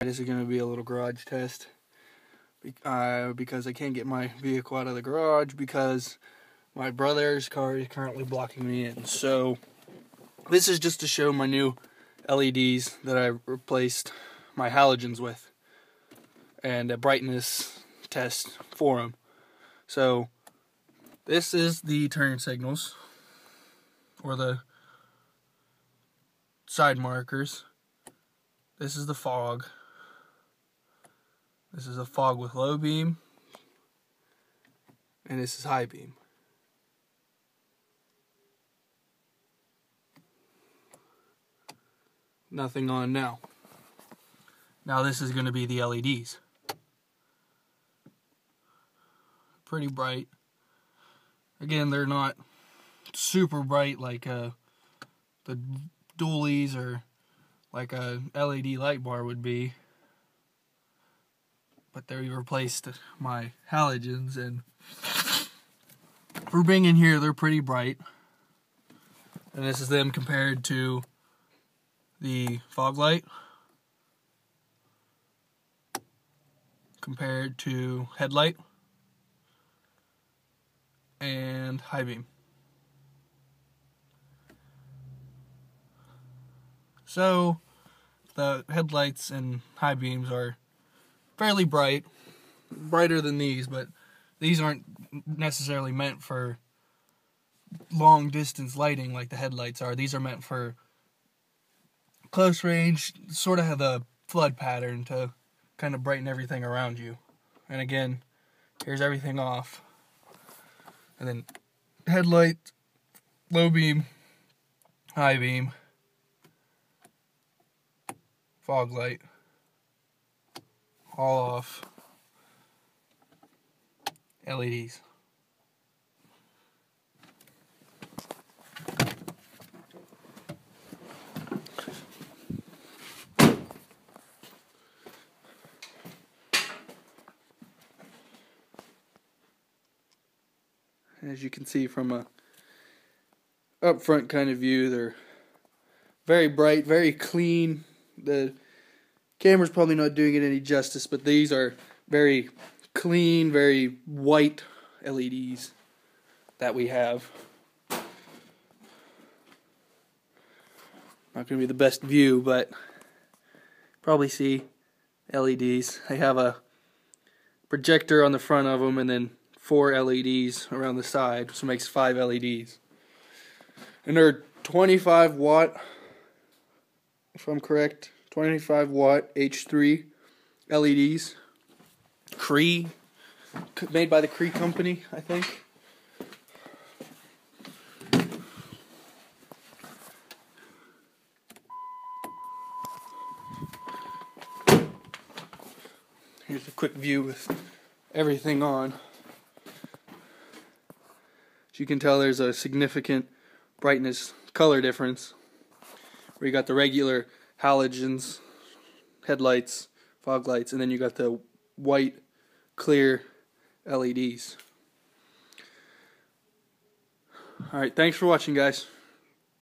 This is going to be a little garage test uh, because I can't get my vehicle out of the garage because my brother's car is currently blocking me in. So this is just to show my new LEDs that I replaced my halogens with and a brightness test for them. So this is the turn signals or the side markers. This is the fog. This is a fog with low beam. And this is high beam. Nothing on now. Now this is going to be the LEDs. Pretty bright. Again, they're not super bright like uh, the dualies or like a LED light bar would be but they replaced my halogens and for being in here they're pretty bright. And this is them compared to the fog light compared to headlight and high beam. So the headlights and high beams are fairly bright, brighter than these, but these aren't necessarily meant for long distance lighting like the headlights are. These are meant for close range, sort of have a flood pattern to kind of brighten everything around you. And again, here's everything off. And then headlight, low beam, high beam, fog light all off LEDs. As you can see from a up front kind of view, they're very bright, very clean. The camera's probably not doing it any justice, but these are very clean, very white LEDs that we have. Not going to be the best view, but probably see LEDs. They have a projector on the front of them and then four LEDs around the side, so makes five LEDs. And they're 25 watt, if I'm correct. 25 watt H3 LEDs. Cree, made by the Cree company, I think. Here's a quick view with everything on. As you can tell, there's a significant brightness color difference. Where you got the regular halogens, headlights, fog lights, and then you got the white, clear LEDs. Alright, thanks for watching, guys.